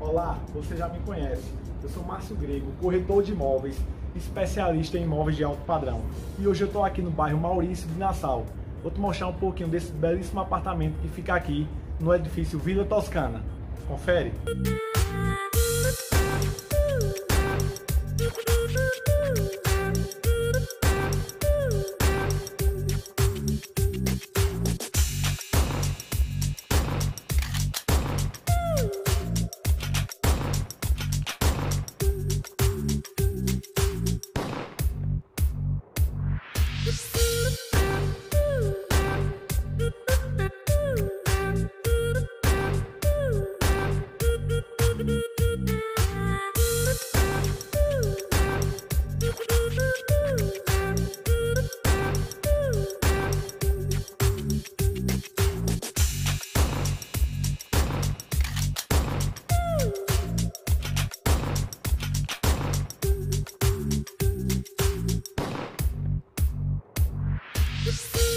Olá, você já me conhece. Eu sou Márcio Grego, corretor de imóveis, especialista em imóveis de alto padrão. E hoje eu estou aqui no bairro Maurício de Nassau. Vou te mostrar um pouquinho desse belíssimo apartamento que fica aqui no edifício Vila Toscana. Confere! Oopsie. Oops.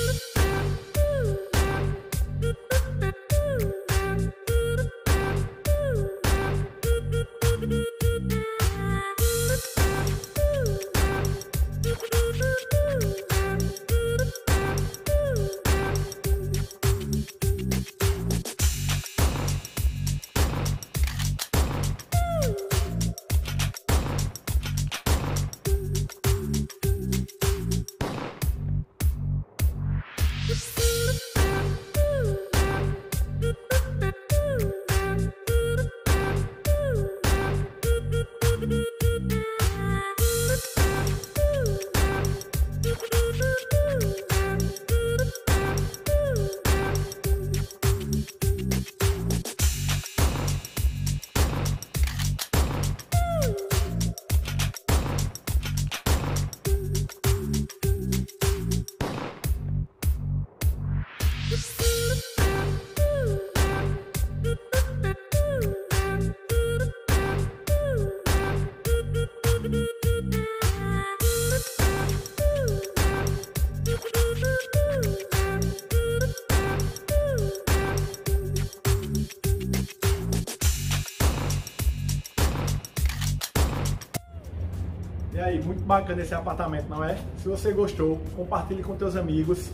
E aí, muito bacana esse apartamento, não é? Se você gostou, compartilhe com seus amigos,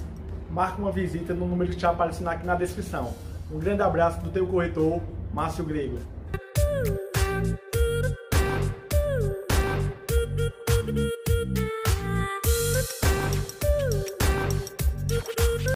marque uma visita no número que está aparecendo aqui na descrição. Um grande abraço do teu corretor, Márcio Grego.